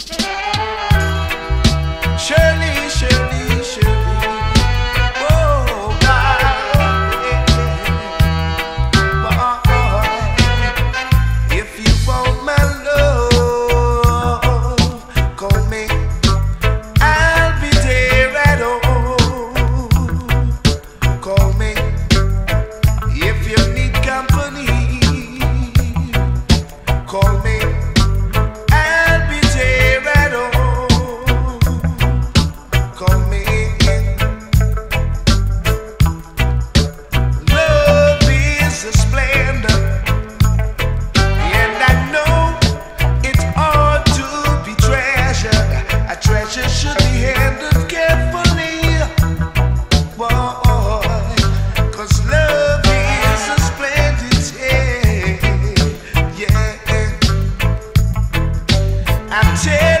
Shirley, telling.